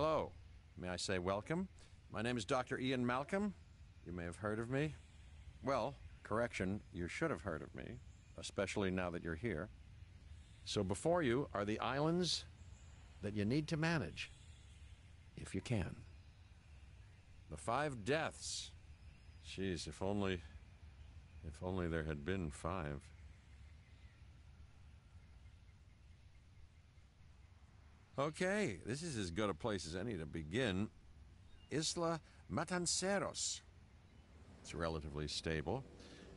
Hello. May I say welcome? My name is Dr. Ian Malcolm. You may have heard of me. Well, correction, you should have heard of me, especially now that you're here. So before you are the islands that you need to manage, if you can. The five deaths. Jeez, if only. If only there had been five. Okay, this is as good a place as any to begin. Isla Matanceros. It's relatively stable.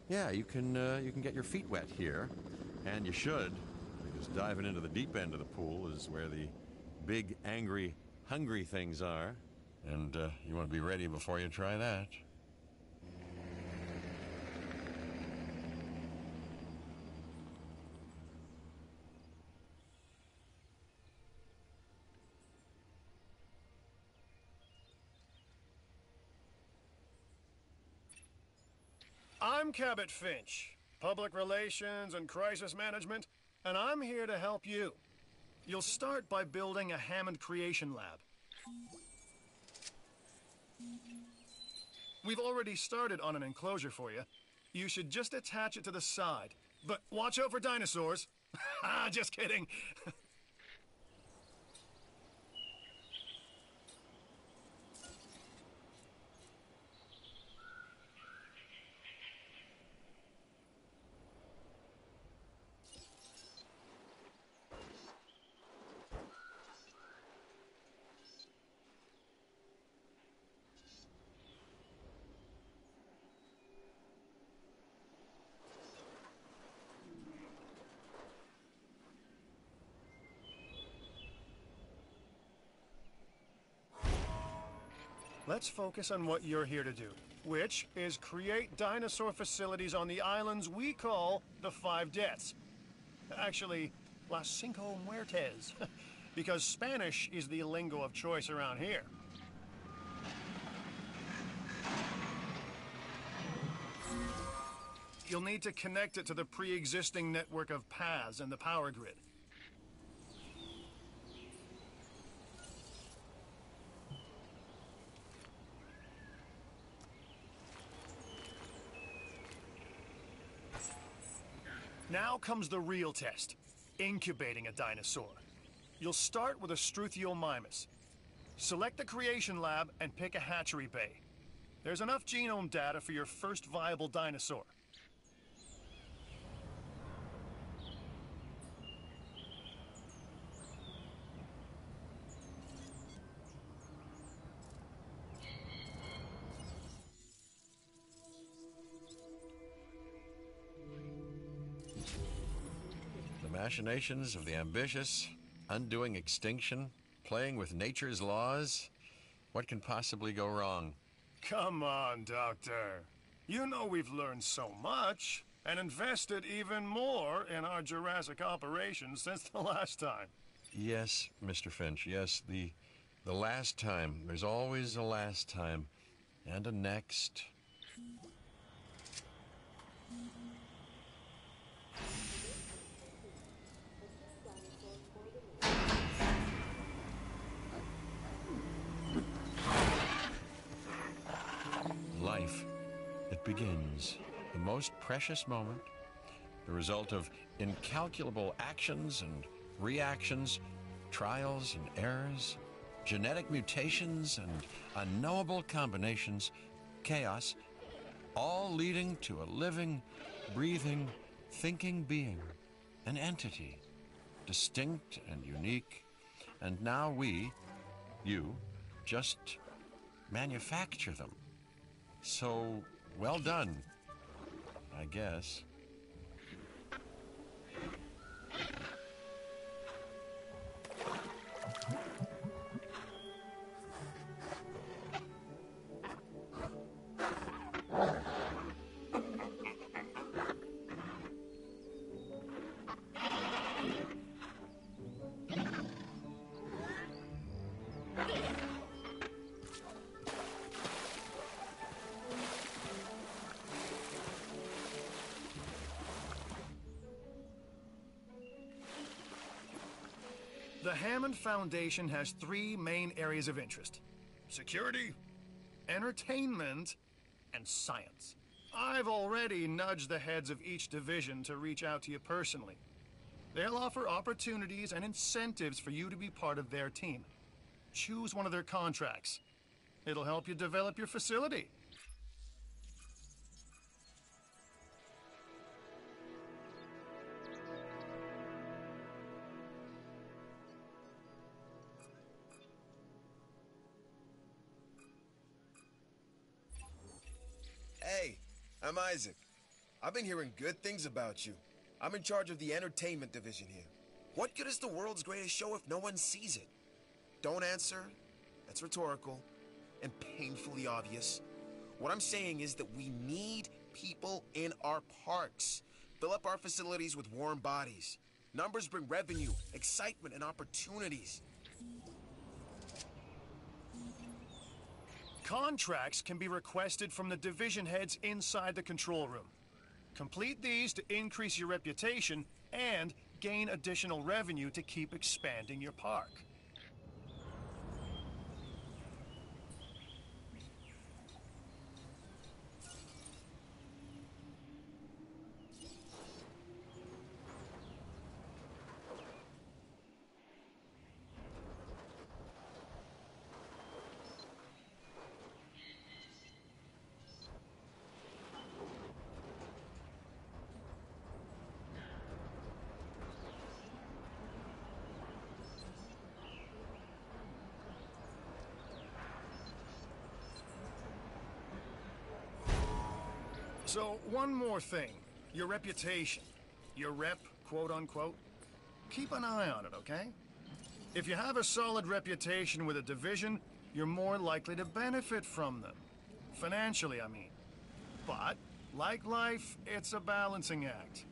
Yeah, you can uh, you can get your feet wet here, and you should, because diving into the deep end of the pool is where the big, angry, hungry things are, and uh, you want to be ready before you try that. I'm Cabot Finch, Public Relations and Crisis Management, and I'm here to help you. You'll start by building a Hammond Creation Lab. We've already started on an enclosure for you. You should just attach it to the side. But watch out for dinosaurs. Ah, just kidding. Let's focus on what you're here to do, which is create dinosaur facilities on the islands we call the Five Deaths. Actually, Las Cinco Muertes, because Spanish is the lingo of choice around here. You'll need to connect it to the pre-existing network of paths and the power grid. Now comes the real test incubating a dinosaur. You'll start with a Struthiomimus. Select the creation lab and pick a hatchery bay. There's enough genome data for your first viable dinosaur. Machinations of the ambitious, undoing extinction, playing with nature's laws. What can possibly go wrong? Come on, Doctor. You know we've learned so much and invested even more in our Jurassic operations since the last time. Yes, Mr. Finch. Yes, the the last time. There's always a last time and a next. Life. Begins. The most precious moment, the result of incalculable actions and reactions, trials and errors, genetic mutations and unknowable combinations, chaos, all leading to a living, breathing, thinking being, an entity, distinct and unique. And now we, you, just manufacture them. So, well done, I guess. The Hammond Foundation has three main areas of interest security, entertainment, and science. I've already nudged the heads of each division to reach out to you personally. They'll offer opportunities and incentives for you to be part of their team. Choose one of their contracts. It'll help you develop your facility. I'm Isaac. I've been hearing good things about you. I'm in charge of the entertainment division here. What good is the world's greatest show if no one sees it? Don't answer. That's rhetorical and painfully obvious. What I'm saying is that we need people in our parks. Fill up our facilities with warm bodies. Numbers bring revenue, excitement, and opportunities. Contracts can be requested from the division heads inside the control room. Complete these to increase your reputation and gain additional revenue to keep expanding your park. So, one more thing. Your reputation. Your rep, quote unquote. Keep an eye on it, okay? If you have a solid reputation with a division, you're more likely to benefit from them. Financially, I mean. But, like life, it's a balancing act.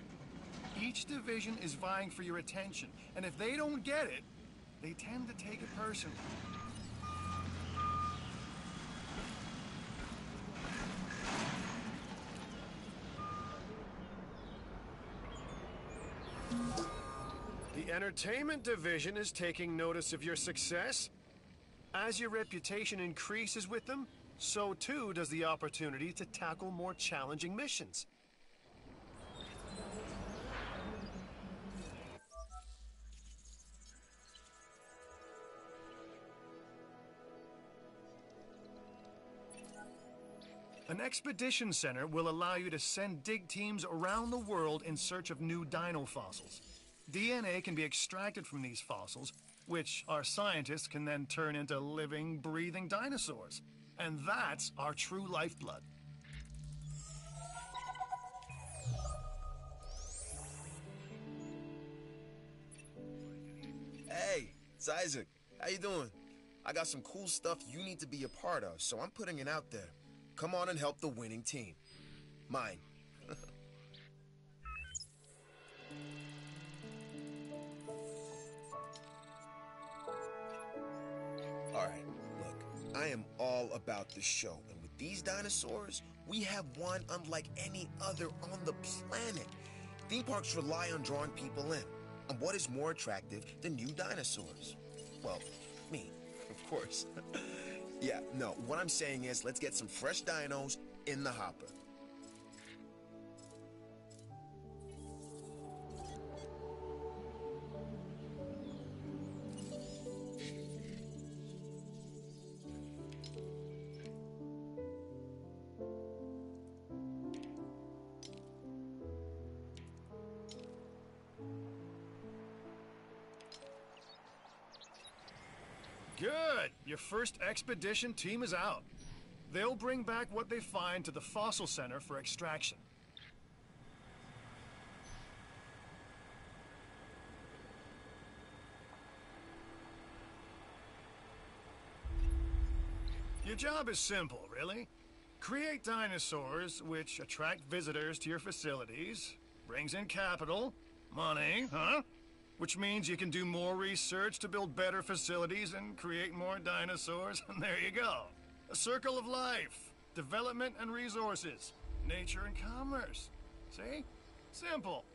Each division is vying for your attention, and if they don't get it, they tend to take it personally. Entertainment division is taking notice of your success. As your reputation increases with them, so too does the opportunity to tackle more challenging missions. An expedition center will allow you to send dig teams around the world in search of new dino fossils. DNA can be extracted from these fossils, which our scientists can then turn into living, breathing dinosaurs. And that's our true lifeblood. Hey, it's Isaac. How you doing? I got some cool stuff you need to be a part of, so I'm putting it out there. Come on and help the winning team. Mine. Am all about the show, and with these dinosaurs, we have one unlike any other on the planet. Theme parks rely on drawing people in. And what is more attractive than new dinosaurs? Well, me, of course. yeah, no, what I'm saying is let's get some fresh dinos in the hopper. First expedition team is out. They'll bring back what they find to the Fossil Center for extraction. Your job is simple, really. Create dinosaurs which attract visitors to your facilities, brings in capital, money, huh? Which means you can do more research to build better facilities and create more dinosaurs, and there you go. A circle of life, development and resources, nature and commerce. See? Simple.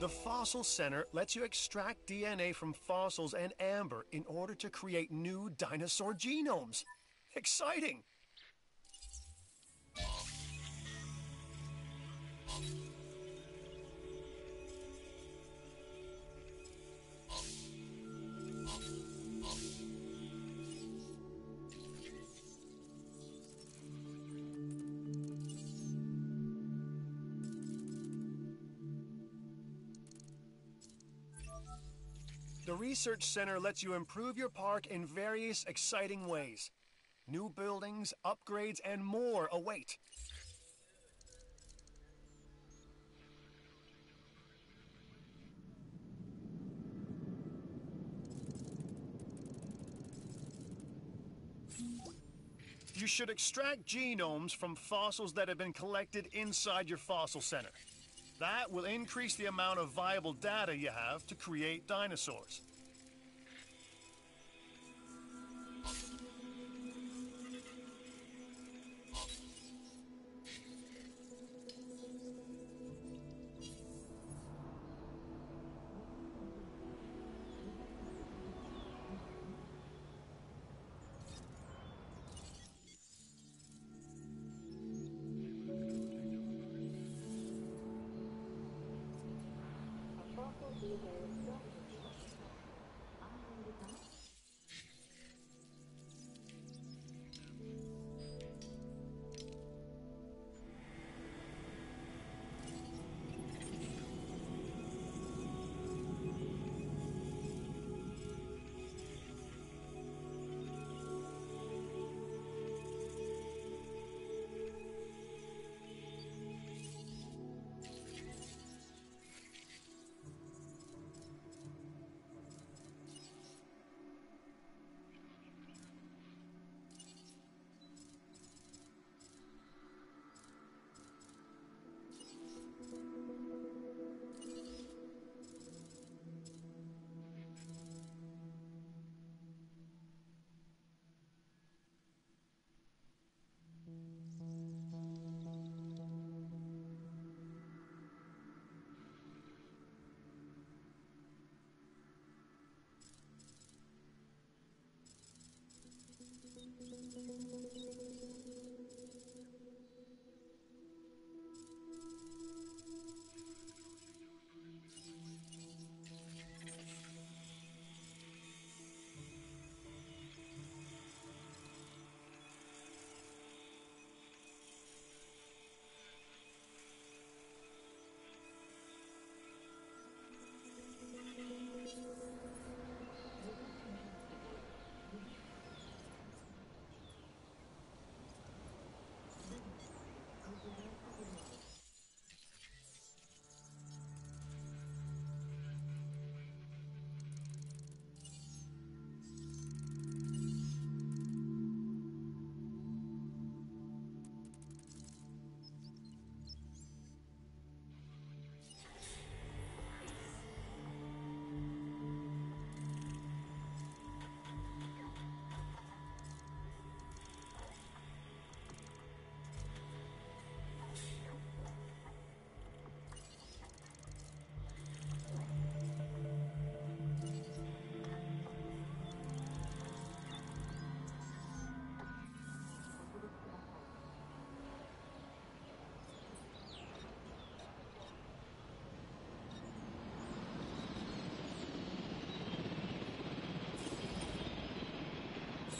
The Fossil Center lets you extract DNA from fossils and amber in order to create new dinosaur genomes. Exciting! The Research Center lets you improve your park in various exciting ways. New buildings, upgrades, and more await. You should extract genomes from fossils that have been collected inside your fossil center. That will increase the amount of viable data you have to create dinosaurs.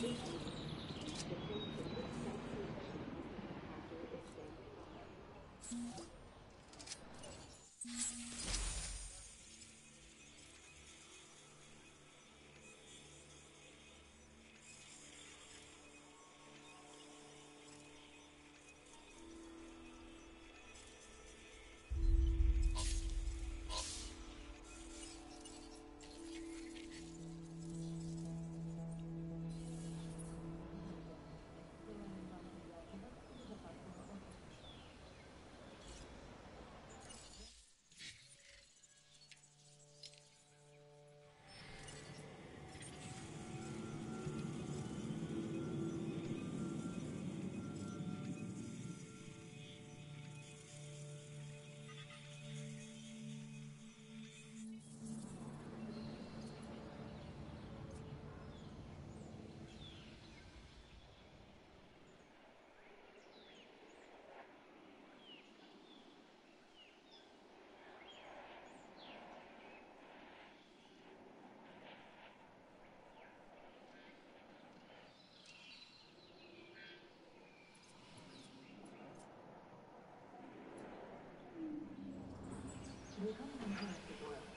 safety. Welcome to the world.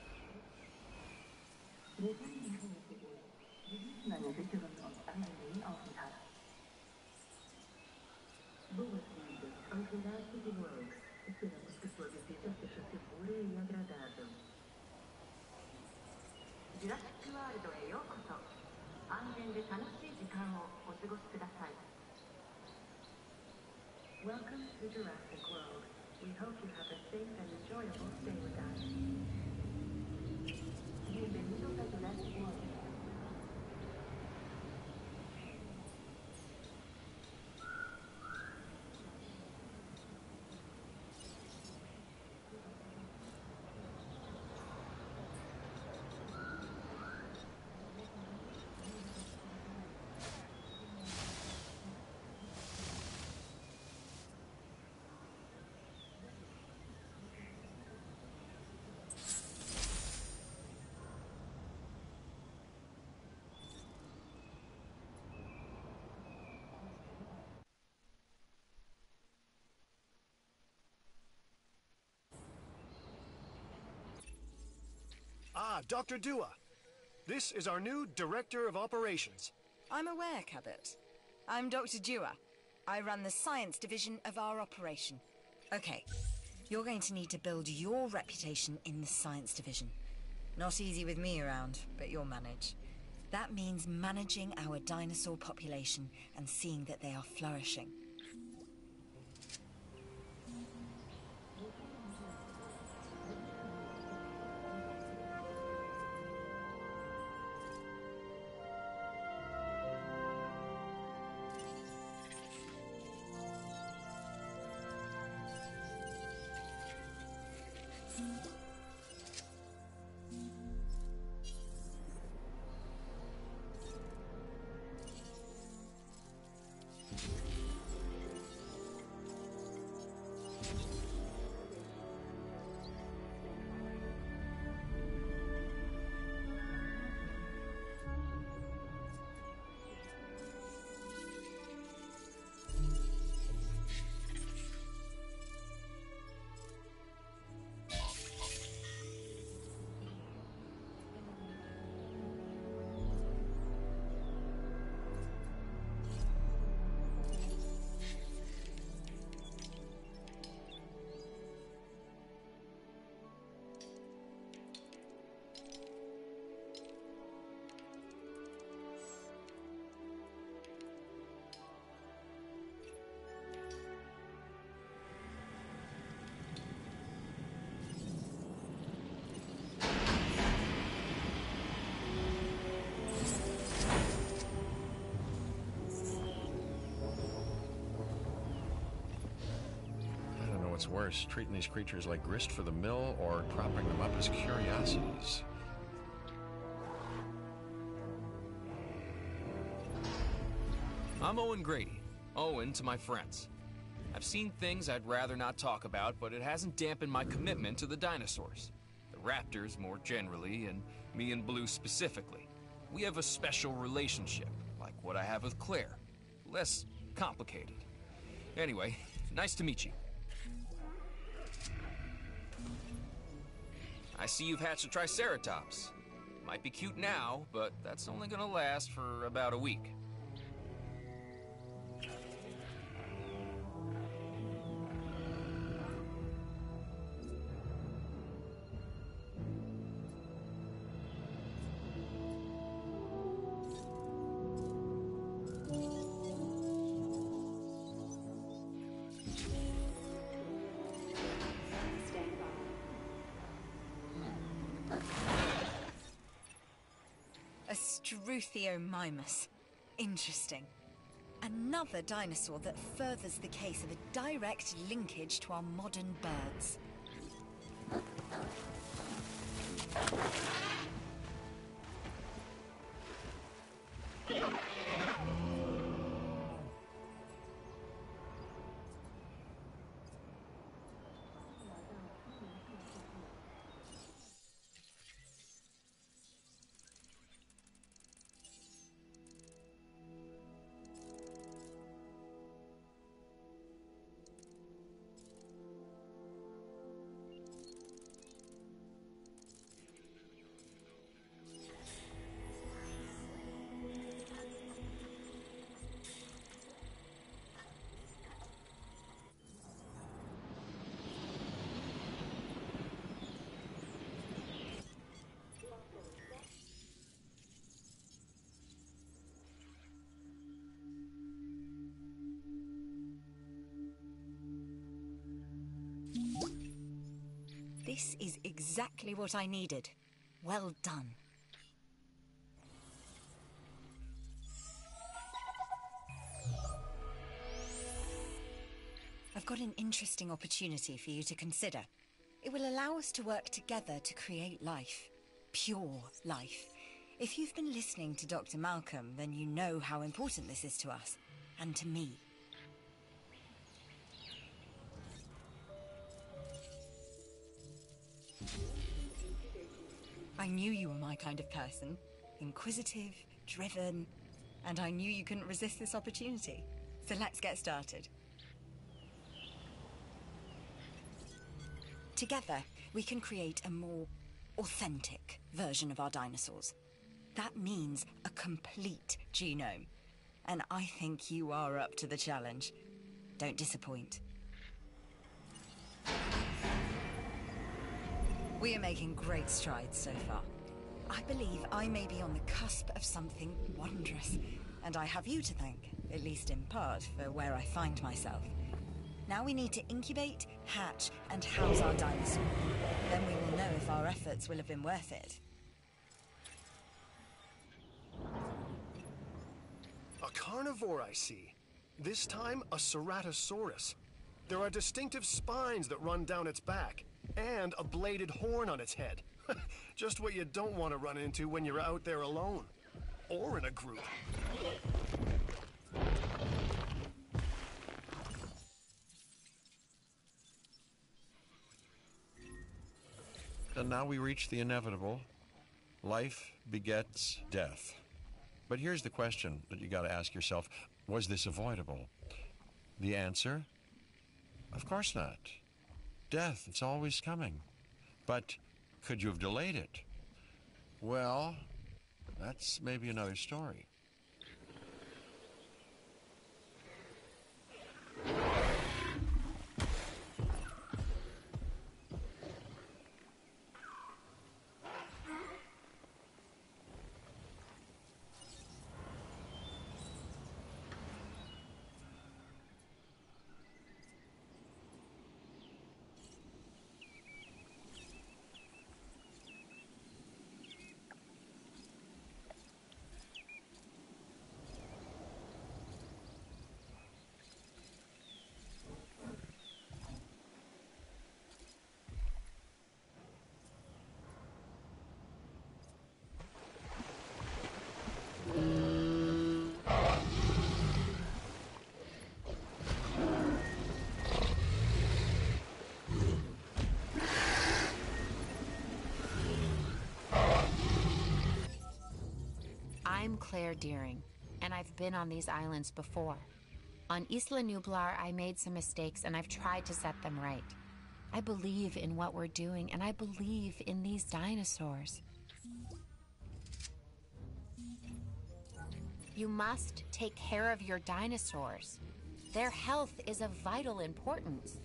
to Jurassic We hope you have a safe and enjoyable stay with us. Bienvenidos a Jurassic World. Ah, Dr. Dua. This is our new Director of Operations. I'm aware, Cabot. I'm Dr. Dua. I run the science division of our operation. Okay, you're going to need to build your reputation in the science division. Not easy with me around, but you'll manage. That means managing our dinosaur population and seeing that they are flourishing. Worse treating these creatures like grist for the mill or propping them up as curiosities. I'm Owen Grady. Owen to my friends. I've seen things I'd rather not talk about, but it hasn't dampened my commitment to the dinosaurs. The raptors more generally, and me and Blue specifically. We have a special relationship, like what I have with Claire. Less complicated. Anyway, nice to meet you. I see you've hatched a Triceratops. Might be cute now, but that's only gonna last for about a week. Struthiomimus. Interesting. Another dinosaur that furthers the case of a direct linkage to our modern birds. This is exactly what I needed. Well done. I've got an interesting opportunity for you to consider. It will allow us to work together to create life. Pure life. If you've been listening to Dr. Malcolm, then you know how important this is to us. And to me. I knew you were my kind of person. Inquisitive, driven, and I knew you couldn't resist this opportunity. So let's get started. Together, we can create a more authentic version of our dinosaurs. That means a complete genome. And I think you are up to the challenge. Don't disappoint. We are making great strides so far. I believe I may be on the cusp of something wondrous, and I have you to thank, at least in part, for where I find myself. Now we need to incubate, hatch, and house our dinosaur. Then we will know if our efforts will have been worth it. A carnivore, I see. This time, a Ceratosaurus. There are distinctive spines that run down its back, and a bladed horn on its head. Just what you don't want to run into when you're out there alone. Or in a group. And now we reach the inevitable. Life begets death. But here's the question that you got to ask yourself Was this avoidable? The answer? Of course not. Death, it's always coming. But could you have delayed it? Well, that's maybe another story. I'm Claire Dearing, and I've been on these islands before. On Isla Nublar, I made some mistakes, and I've tried to set them right. I believe in what we're doing, and I believe in these dinosaurs. You must take care of your dinosaurs. Their health is of vital importance.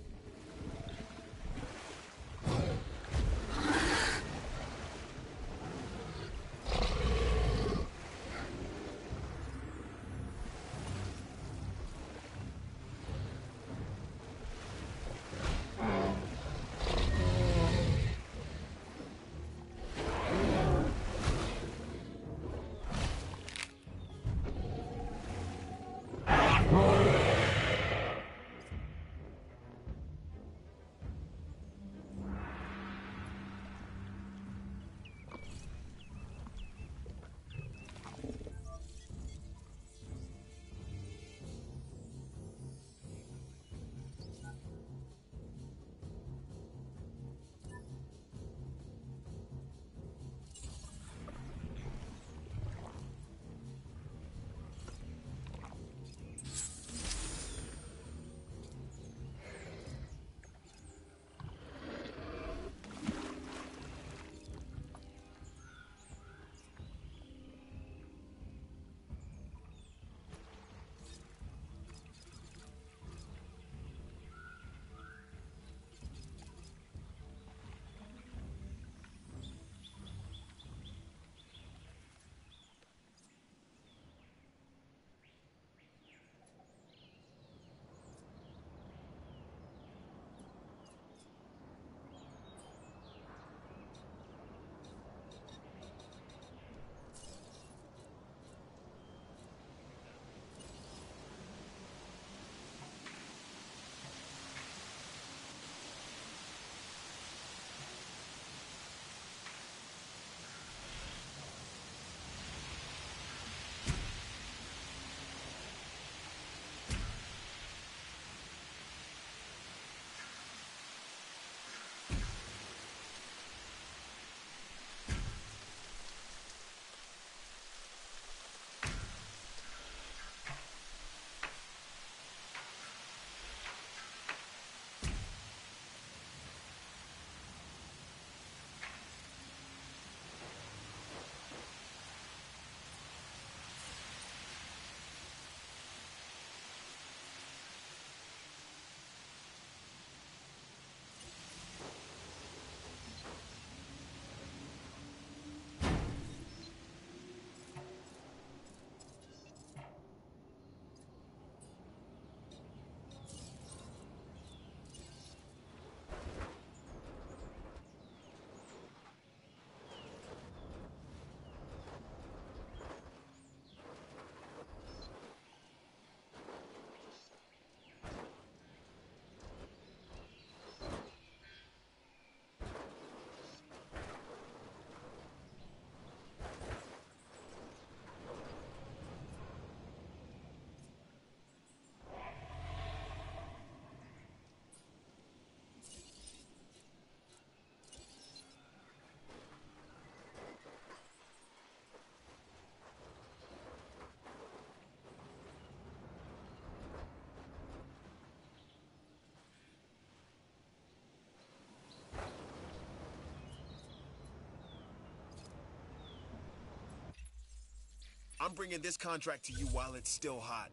I'm bringing this contract to you while it's still hot.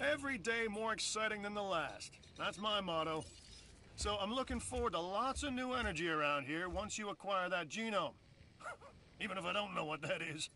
Every day more exciting than the last. That's my motto. So I'm looking forward to lots of new energy around here once you acquire that genome. Even if I don't know what that is.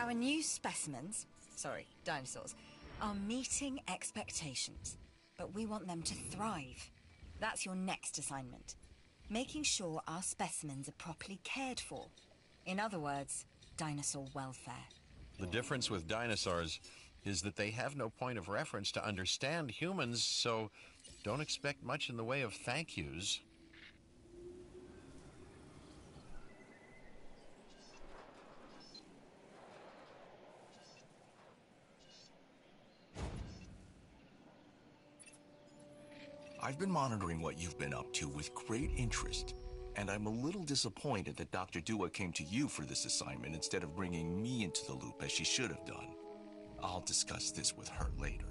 Our new specimens, sorry, dinosaurs, are meeting expectations, but we want them to thrive. That's your next assignment. Making sure our specimens are properly cared for. In other words, dinosaur welfare. The difference with dinosaurs is that they have no point of reference to understand humans, so don't expect much in the way of thank yous. Been monitoring what you've been up to with great interest, and I'm a little disappointed that Dr. Dua came to you for this assignment instead of bringing me into the loop as she should have done. I'll discuss this with her later.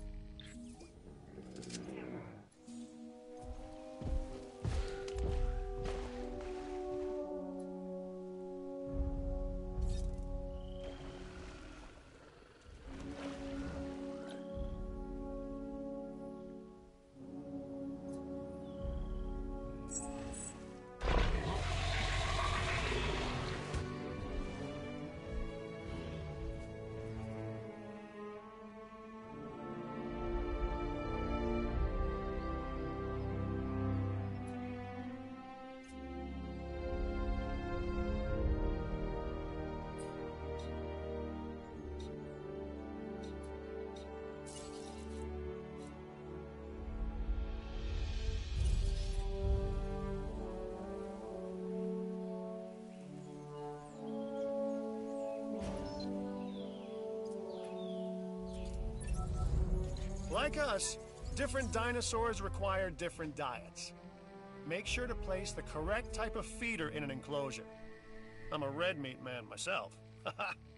Different dinosaurs require different diets. Make sure to place the correct type of feeder in an enclosure. I'm a red meat man myself.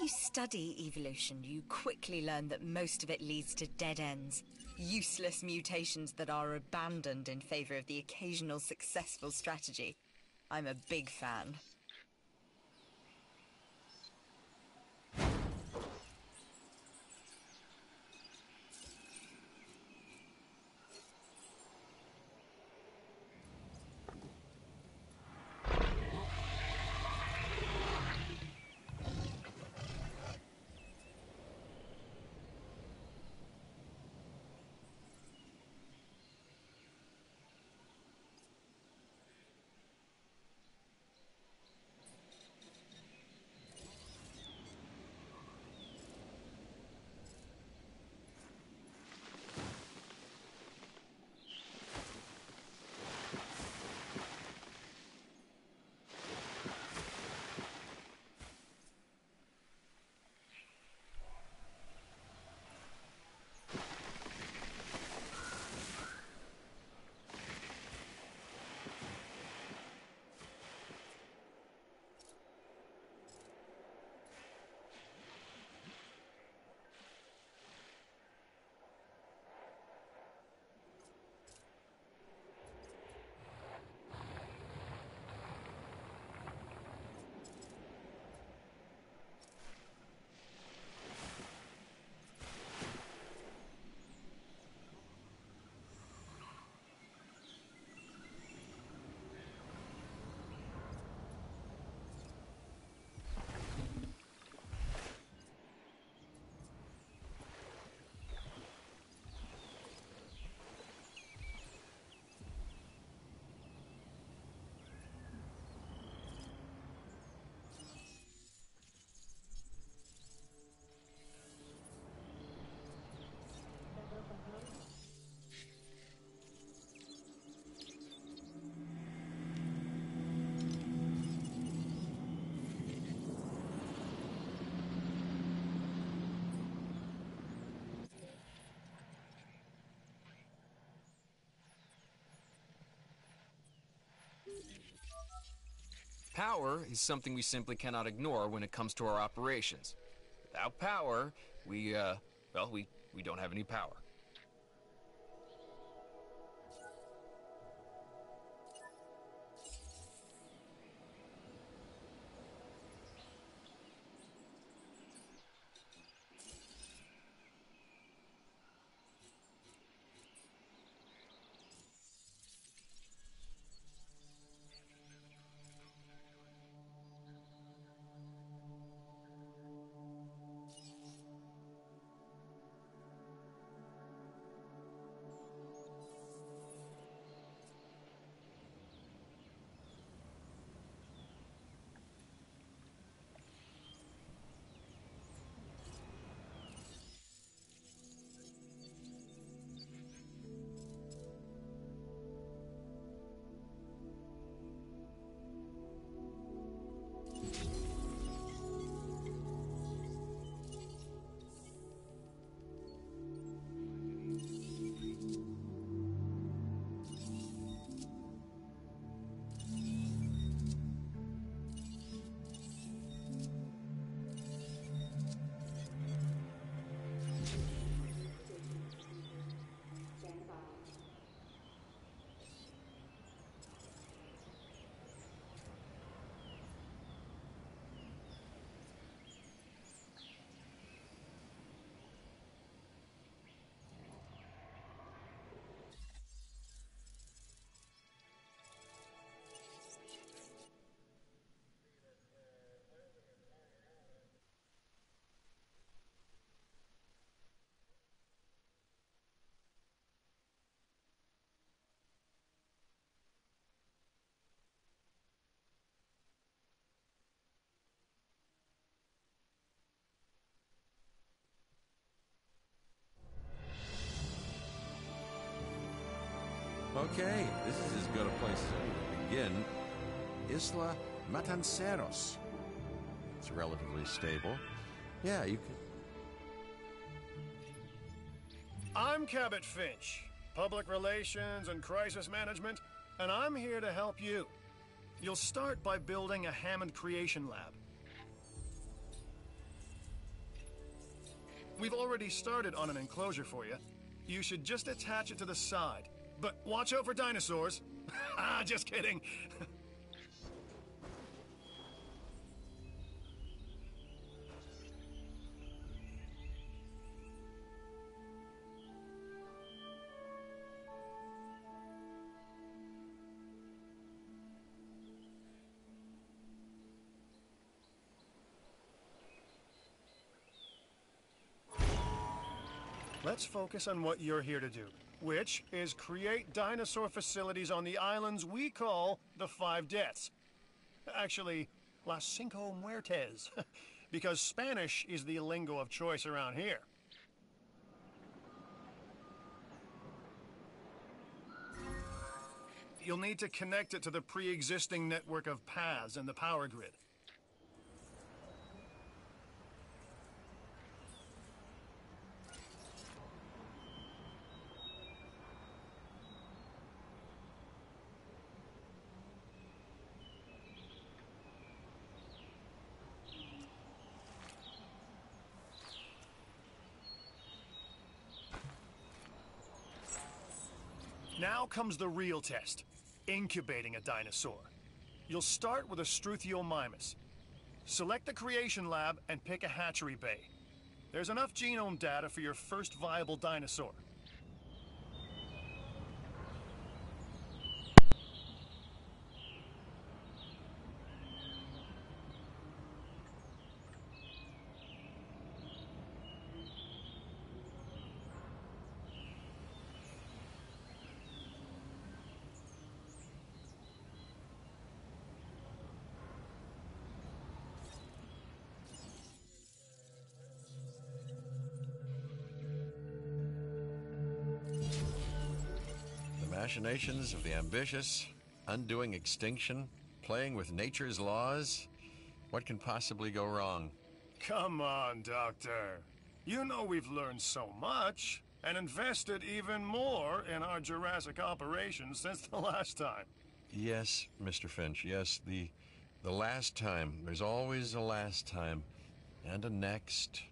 you study evolution, you quickly learn that most of it leads to dead ends. Useless mutations that are abandoned in favor of the occasional successful strategy. I'm a big fan. Power is something we simply cannot ignore when it comes to our operations. Without power, we, uh, well, we, we don't have any power. Okay, this is as good a place to begin. Isla Matanceros. It's relatively stable. Yeah, you can. I'm Cabot Finch, Public Relations and Crisis Management, and I'm here to help you. You'll start by building a Hammond Creation Lab. We've already started on an enclosure for you. You should just attach it to the side. But watch out for dinosaurs. ah, just kidding. Let's focus on what you're here to do, which is create dinosaur facilities on the islands we call the Five Deaths. Actually, Las Cinco Muertes, because Spanish is the lingo of choice around here. You'll need to connect it to the pre-existing network of paths and the power grid. Comes the real test incubating a dinosaur. You'll start with a Struthiomimus. Select the creation lab and pick a hatchery bay. There's enough genome data for your first viable dinosaur. Machinations of the ambitious, undoing extinction, playing with nature's laws. What can possibly go wrong? Come on, Doctor. You know we've learned so much and invested even more in our Jurassic operations since the last time. Yes, Mr. Finch. Yes, the the last time. There's always a last time and a next.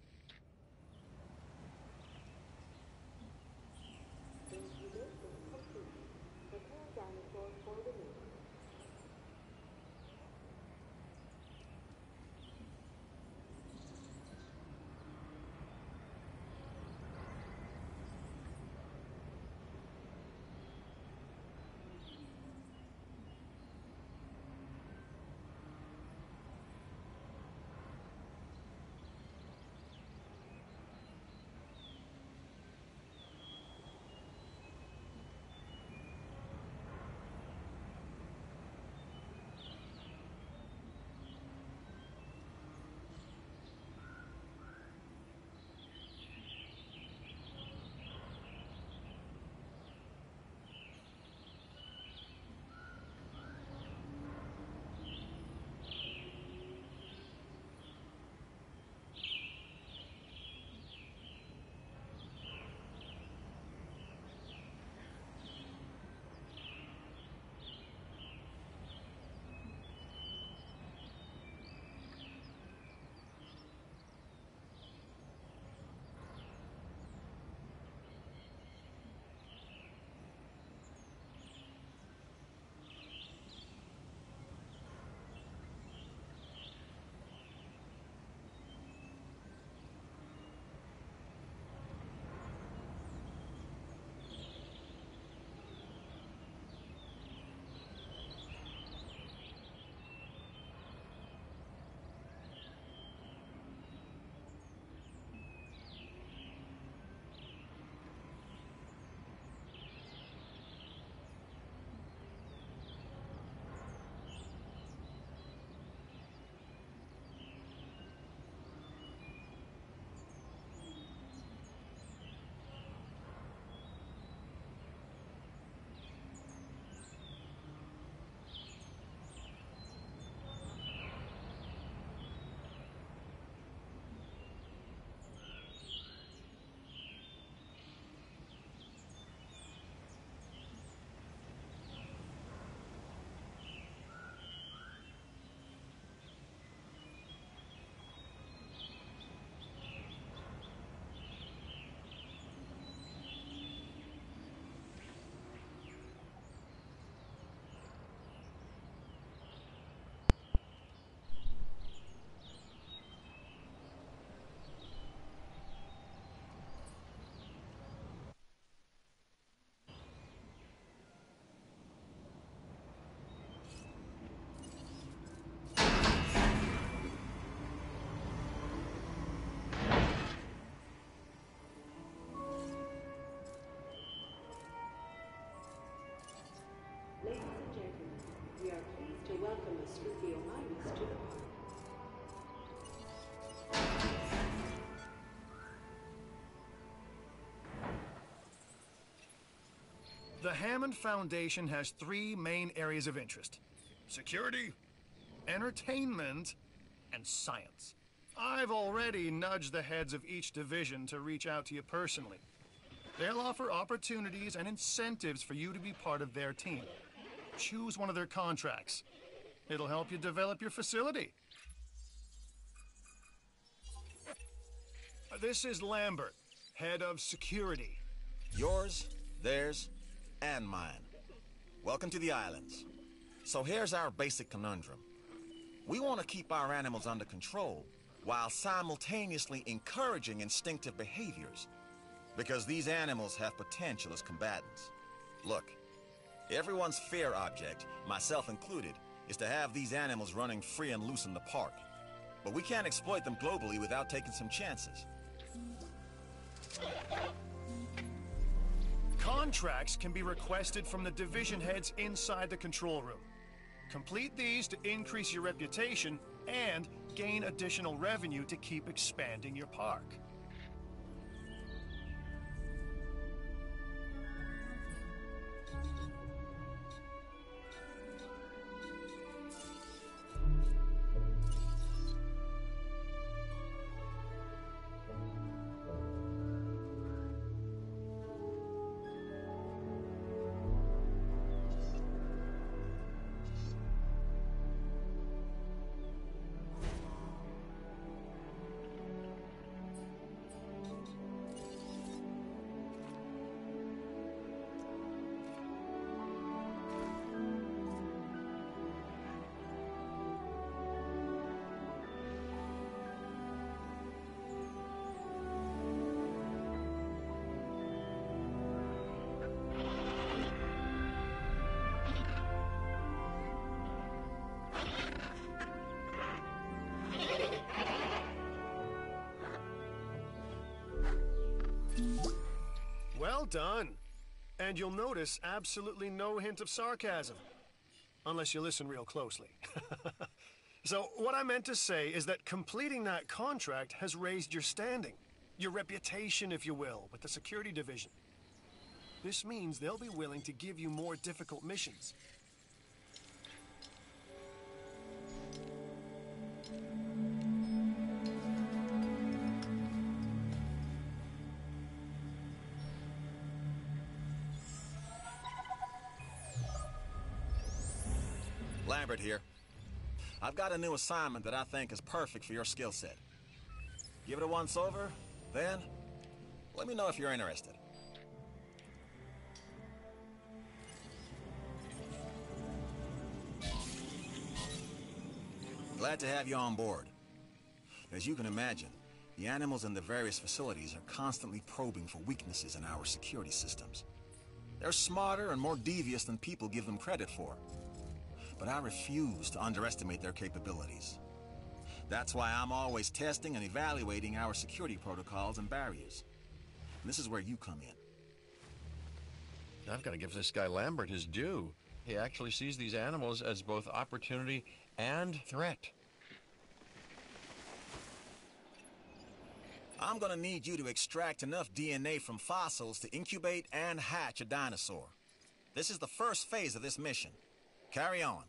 Ladies and gentlemen, we are pleased to welcome the Scrupio Minus to the park. The Hammond Foundation has three main areas of interest security, entertainment, and science. I've already nudged the heads of each division to reach out to you personally. They'll offer opportunities and incentives for you to be part of their team. Choose one of their contracts. It'll help you develop your facility. This is Lambert, head of security. Yours, theirs, and mine. Welcome to the islands. So here's our basic conundrum. We want to keep our animals under control while simultaneously encouraging instinctive behaviors because these animals have potential as combatants. Look, everyone's fear object, myself included, is to have these animals running free and loose in the park. But we can't exploit them globally without taking some chances. Contracts can be requested from the division heads inside the control room. Complete these to increase your reputation and gain additional revenue to keep expanding your park. Well done. And you'll notice absolutely no hint of sarcasm. Unless you listen real closely. so, what I meant to say is that completing that contract has raised your standing, your reputation, if you will, with the security division. This means they'll be willing to give you more difficult missions. I've got a new assignment that I think is perfect for your skill set. Give it a once over, then let me know if you're interested. Glad to have you on board. As you can imagine, the animals in the various facilities are constantly probing for weaknesses in our security systems. They're smarter and more devious than people give them credit for. But I refuse to underestimate their capabilities. That's why I'm always testing and evaluating our security protocols and barriers. And this is where you come in. I've got to give this guy Lambert his due. He actually sees these animals as both opportunity and threat. I'm gonna need you to extract enough DNA from fossils to incubate and hatch a dinosaur. This is the first phase of this mission. Carry on.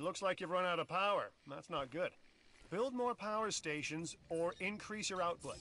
It looks like you've run out of power. That's not good. Build more power stations or increase your output.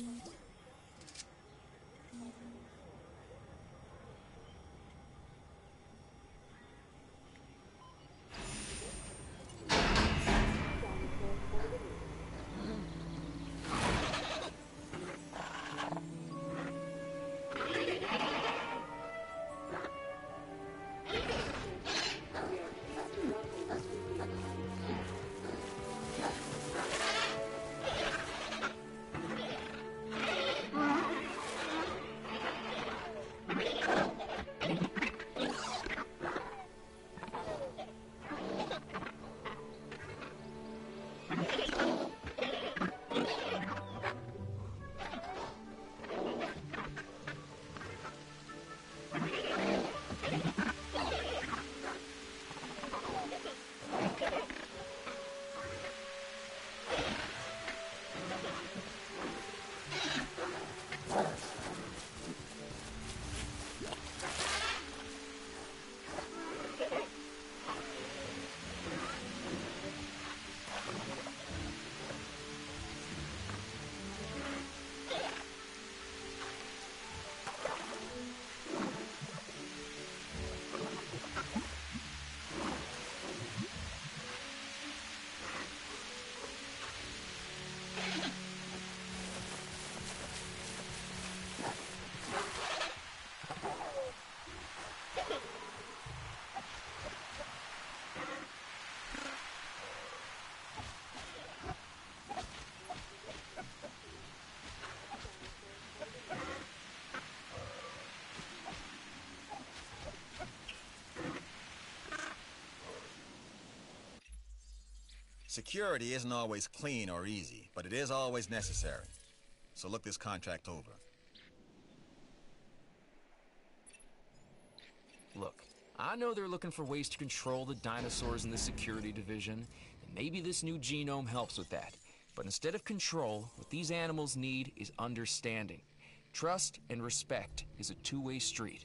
Mm-hmm. Security isn't always clean or easy, but it is always necessary. So look this contract over. Look, I know they're looking for ways to control the dinosaurs in the security division, and maybe this new genome helps with that. But instead of control, what these animals need is understanding. Trust and respect is a two way street.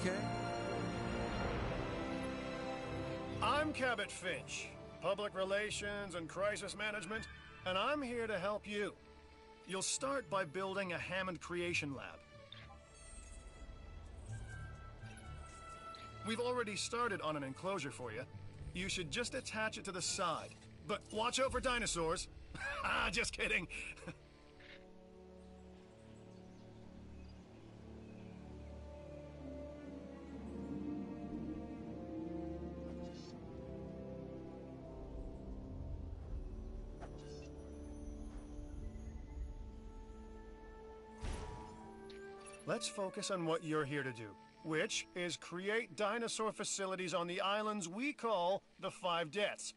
Okay. I'm Cabot Finch, Public Relations and Crisis Management, and I'm here to help you. You'll start by building a Hammond Creation Lab. We've already started on an enclosure for you. You should just attach it to the side. But watch out for dinosaurs. ah, just kidding. Let's focus on what you're here to do, which is create dinosaur facilities on the islands we call the Five Deaths.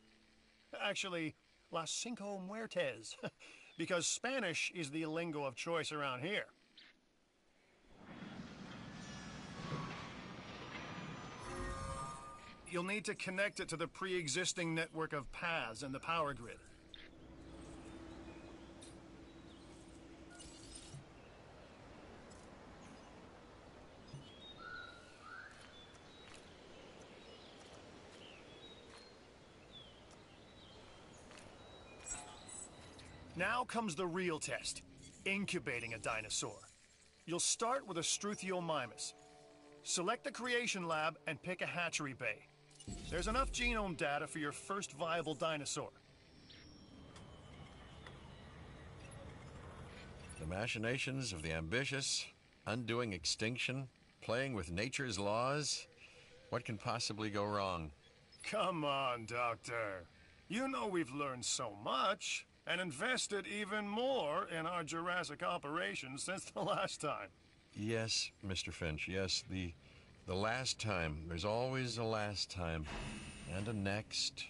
Actually, Las Cinco Muertes, because Spanish is the lingo of choice around here. You'll need to connect it to the pre-existing network of paths and the power grid. Now comes the real test incubating a dinosaur. You'll start with a Struthiomimus. Select the creation lab and pick a hatchery bay. There's enough genome data for your first viable dinosaur. The machinations of the ambitious, undoing extinction, playing with nature's laws. What can possibly go wrong? Come on, Doctor. You know we've learned so much and invested even more in our Jurassic operations since the last time. Yes, Mr. Finch, yes, the the last time. There's always a last time. And a next.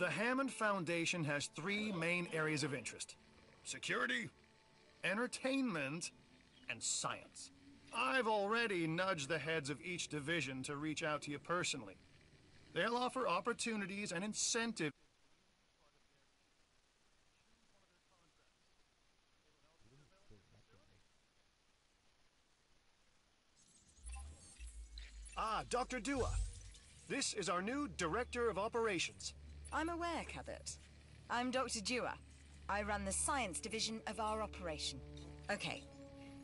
The Hammond Foundation has three main areas of interest security, entertainment, and science. I've already nudged the heads of each division to reach out to you personally. They'll offer opportunities and incentives. Ah, Dr. Dua. This is our new Director of Operations. I'm aware, Cabot. I'm Dr. Dua. I run the science division of our operation. Okay,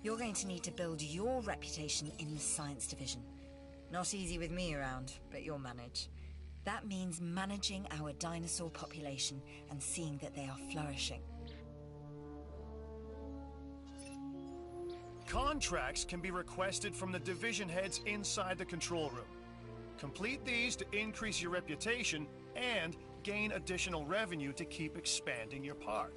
you're going to need to build your reputation in the science division. Not easy with me around, but you'll manage. That means managing our dinosaur population and seeing that they are flourishing. Contracts can be requested from the division heads inside the control room. Complete these to increase your reputation and gain additional revenue to keep expanding your park.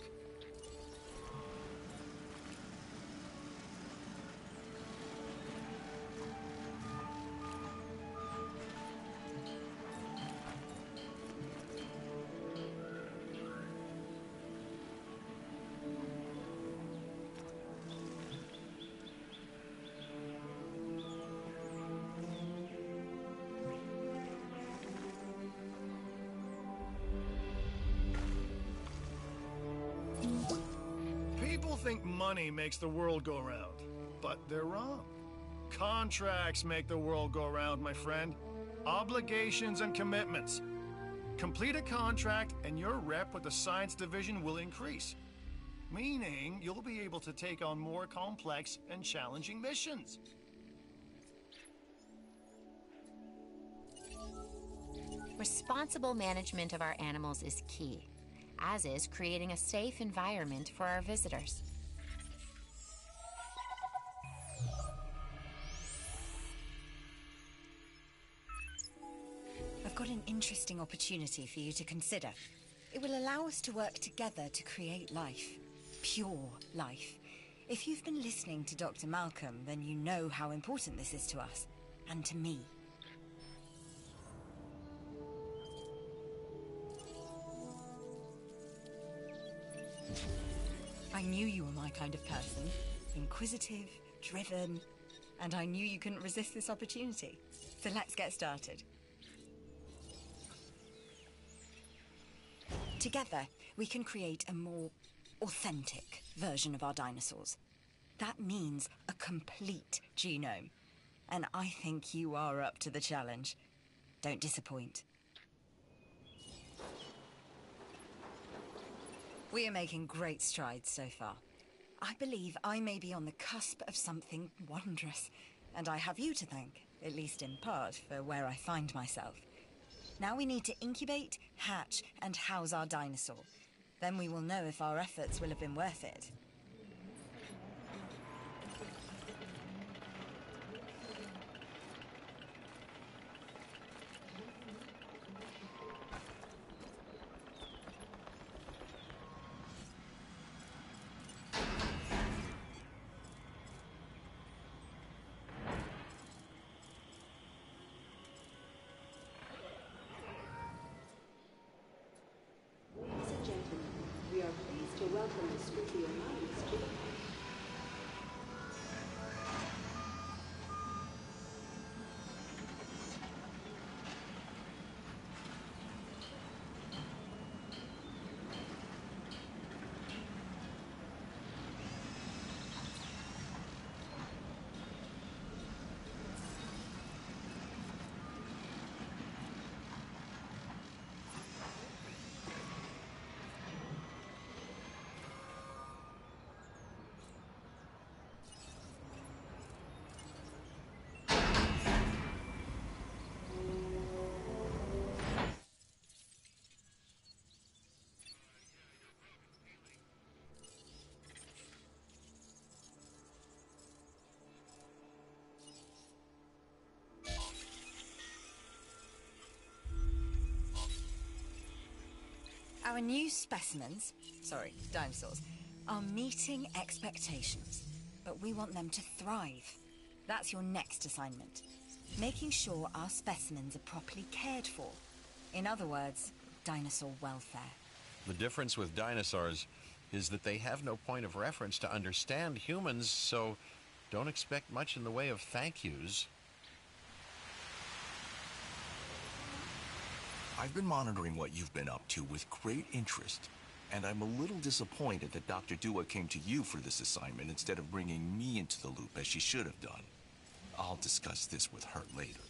Money makes the world go round, but they're wrong. Contracts make the world go round, my friend. Obligations and commitments. Complete a contract, and your rep with the science division will increase. Meaning, you'll be able to take on more complex and challenging missions. Responsible management of our animals is key, as is creating a safe environment for our visitors. Got an interesting opportunity for you to consider. It will allow us to work together to create life. Pure life. If you've been listening to Dr. Malcolm, then you know how important this is to us. And to me. I knew you were my kind of person. Inquisitive, driven, and I knew you couldn't resist this opportunity. So let's get started. Together, we can create a more authentic version of our dinosaurs. That means a complete genome. And I think you are up to the challenge. Don't disappoint. We are making great strides so far. I believe I may be on the cusp of something wondrous, and I have you to thank, at least in part, for where I find myself. Now we need to incubate, hatch, and house our dinosaur. Then we will know if our efforts will have been worth it. aqui, né? Our new specimens, sorry, dinosaurs, are meeting expectations, but we want them to thrive. That's your next assignment. Making sure our specimens are properly cared for. In other words, dinosaur welfare. The difference with dinosaurs is that they have no point of reference to understand humans, so don't expect much in the way of thank yous. I've been monitoring what you've been up to with great interest, and I'm a little disappointed that Dr. Dua came to you for this assignment instead of bringing me into the loop as she should have done. I'll discuss this with her later.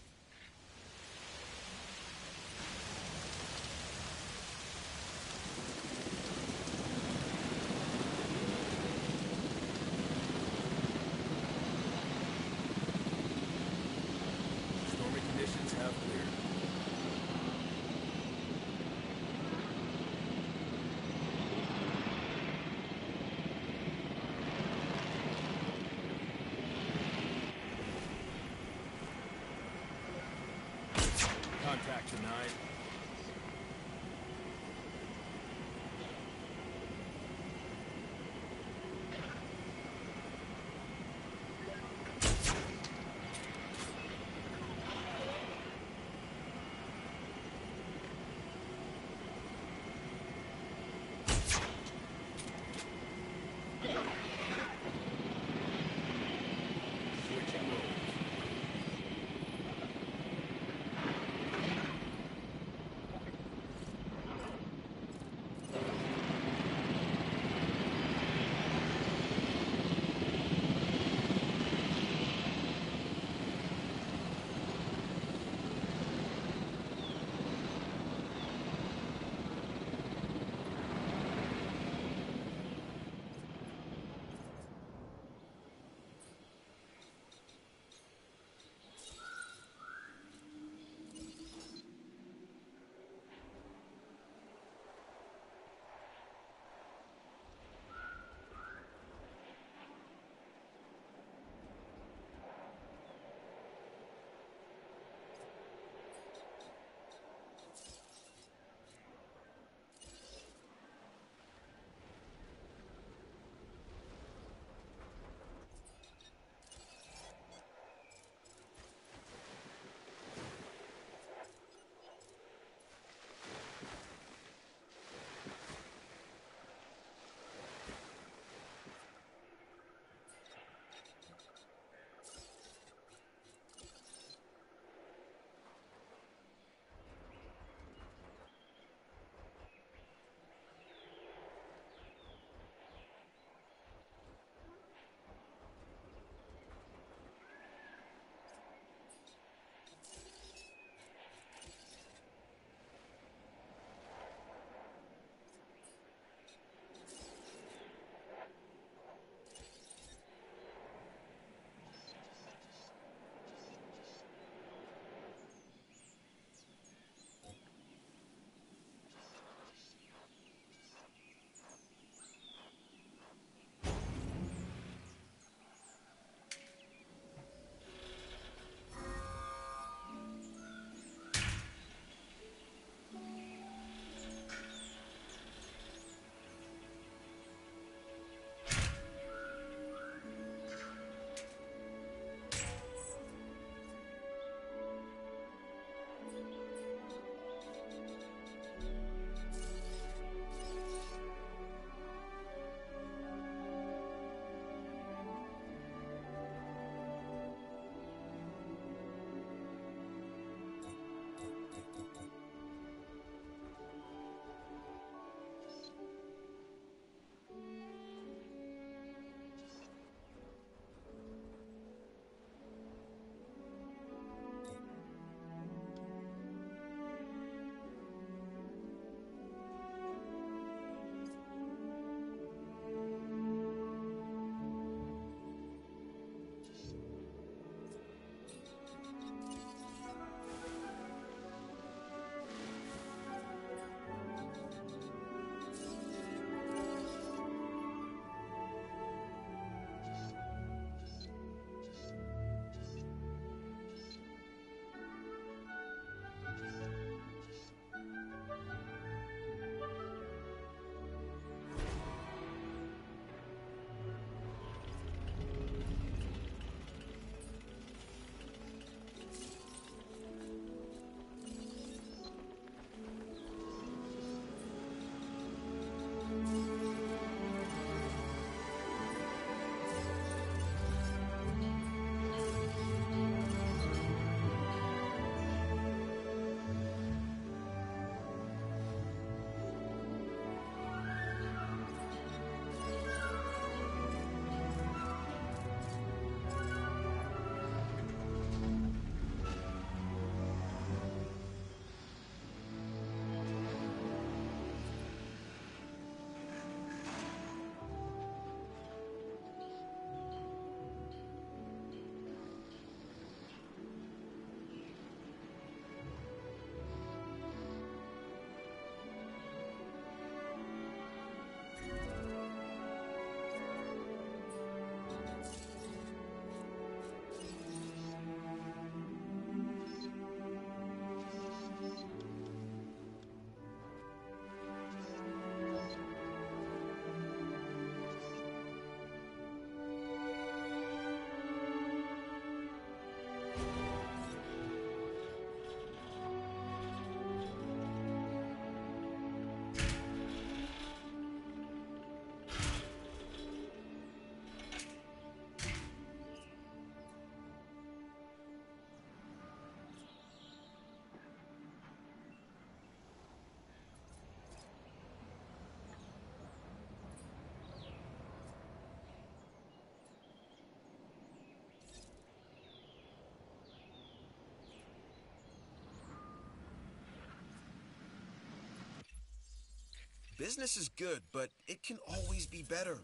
Business is good, but it can always be better.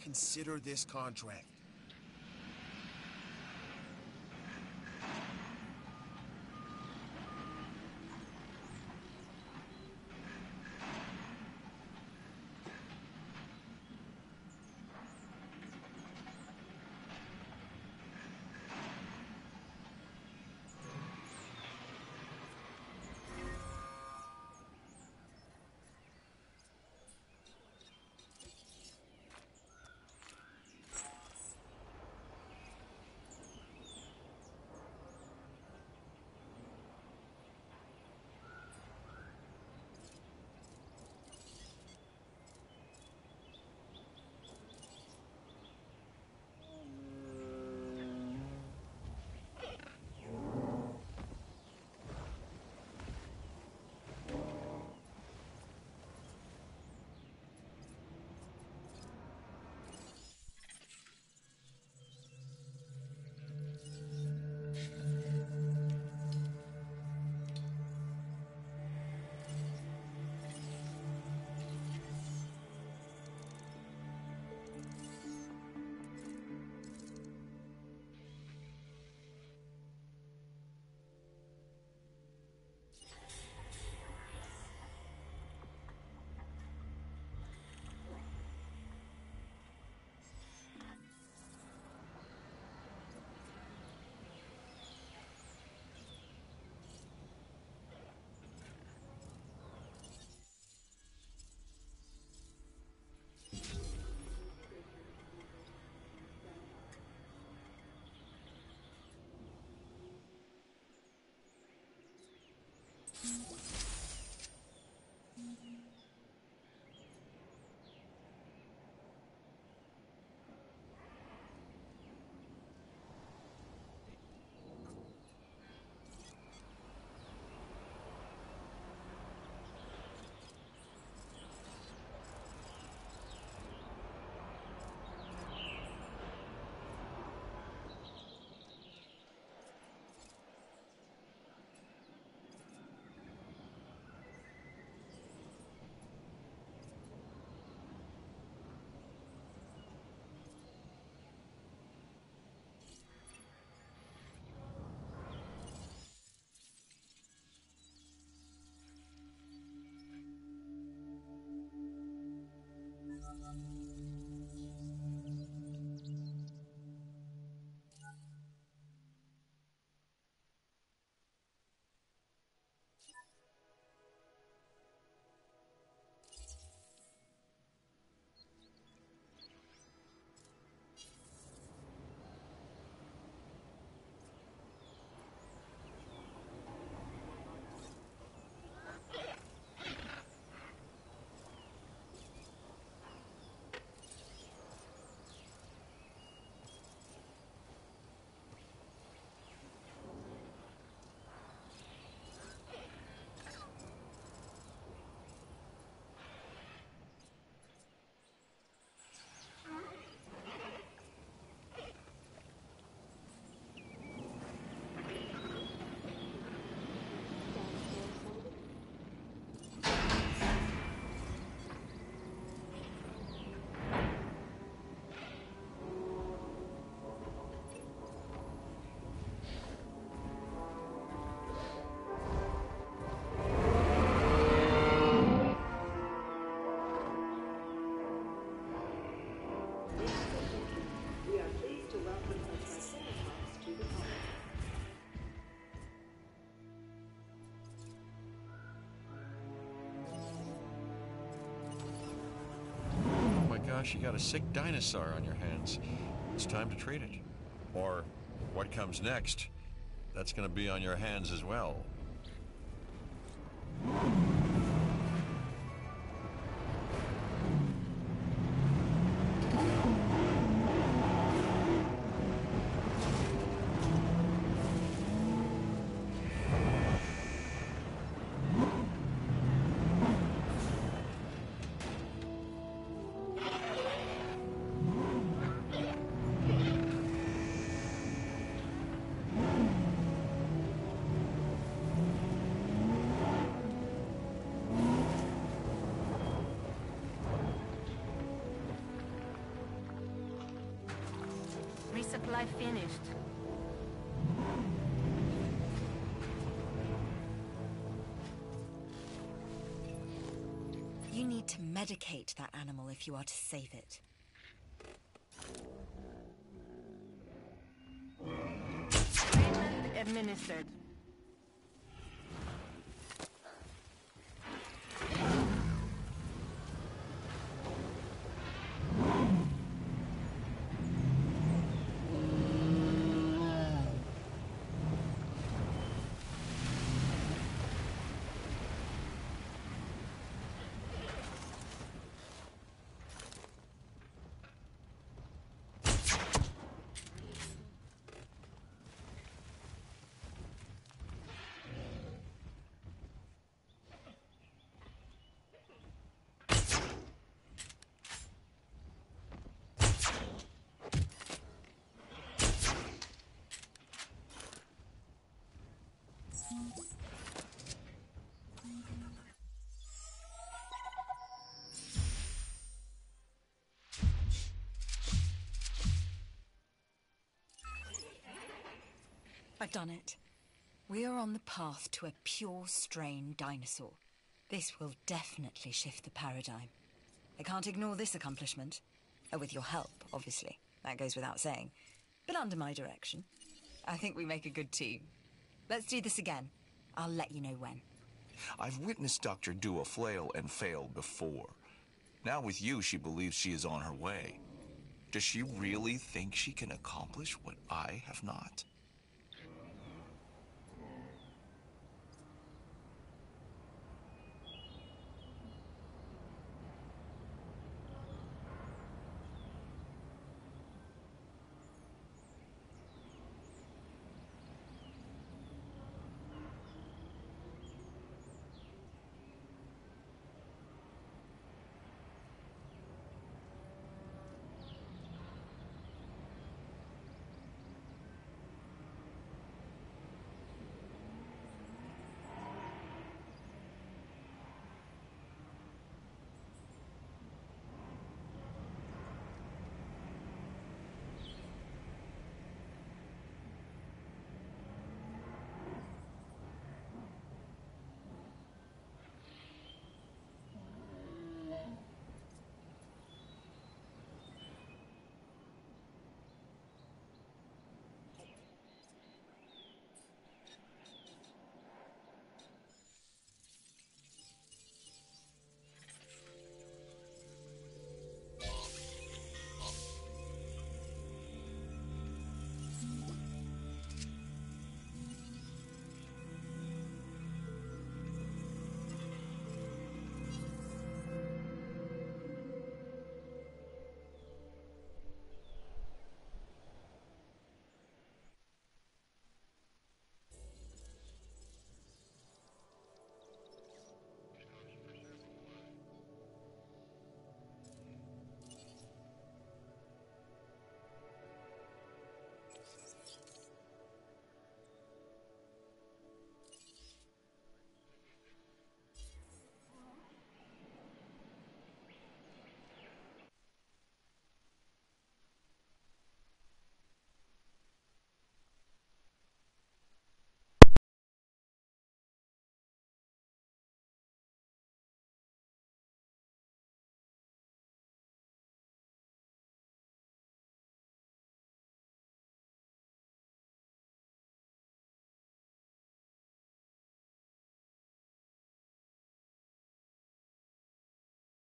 Consider this contract. Gosh, you got a sick dinosaur on your hands. It's time to treat it. Or what comes next? That's going to be on your hands as well. Medicate that animal if you are to save it. Treatment administered. I've done it. We are on the path to a pure strain dinosaur. This will definitely shift the paradigm. I can't ignore this accomplishment. Uh, with your help, obviously. That goes without saying. But under my direction. I think we make a good team. Let's do this again. I'll let you know when. I've witnessed Dr. Dua flail and fail before. Now with you, she believes she is on her way. Does she really think she can accomplish what I have not?